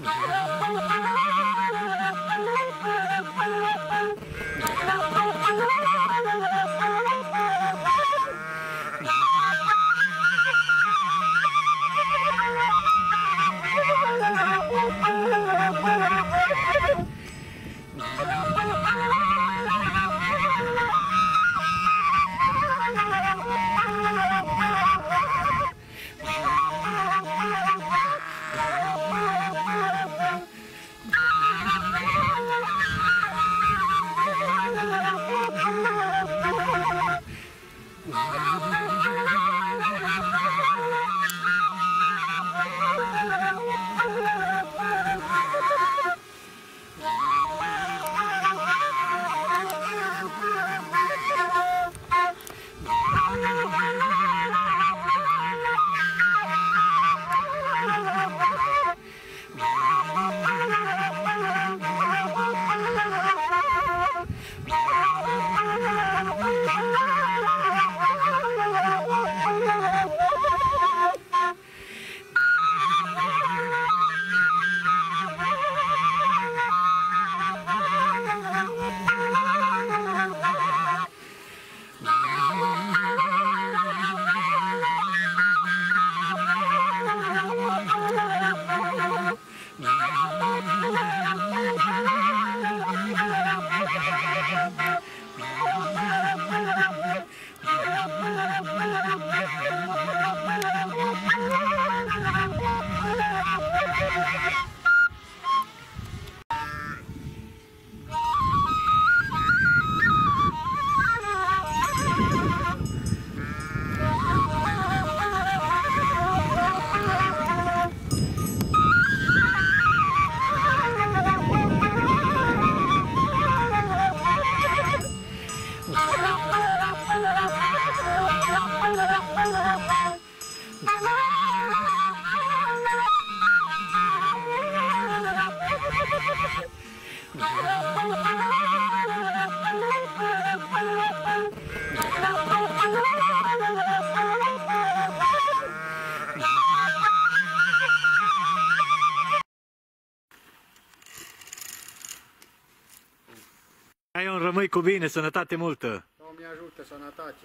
Thank you. Ai un rămâi cu bine, sănătate multă! Doamne ajută, sănătate!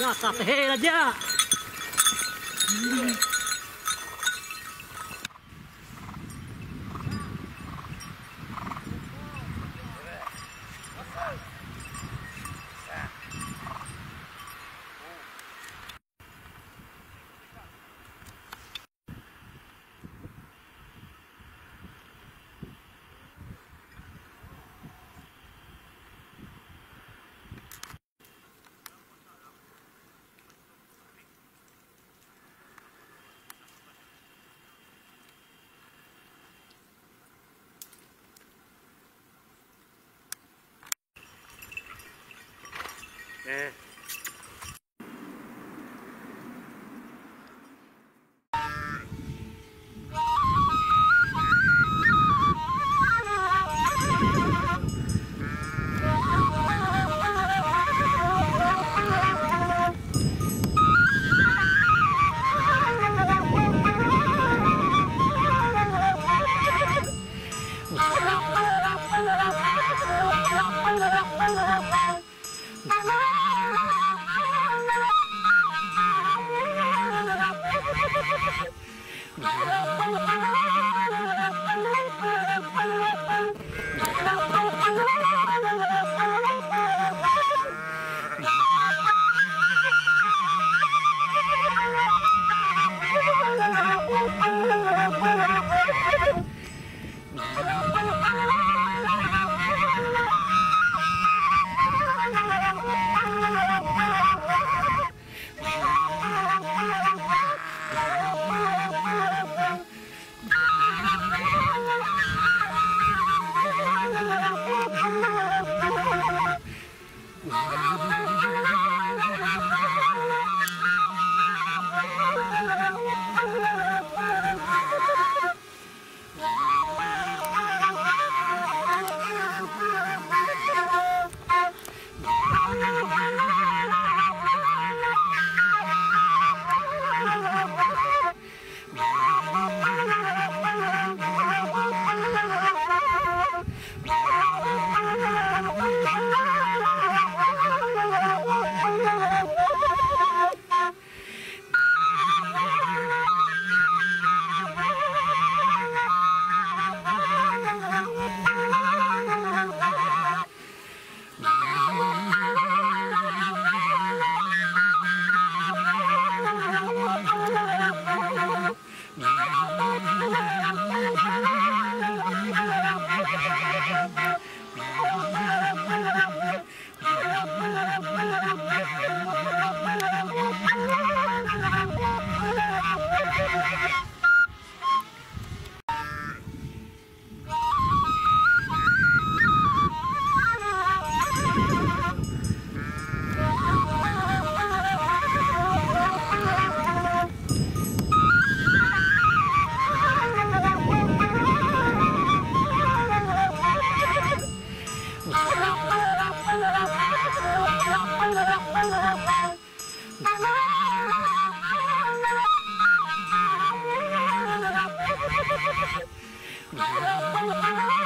Nossa, Ferreira, dia! Yeah. Thank you.